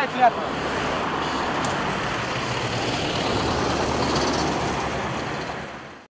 Давай, прятаться.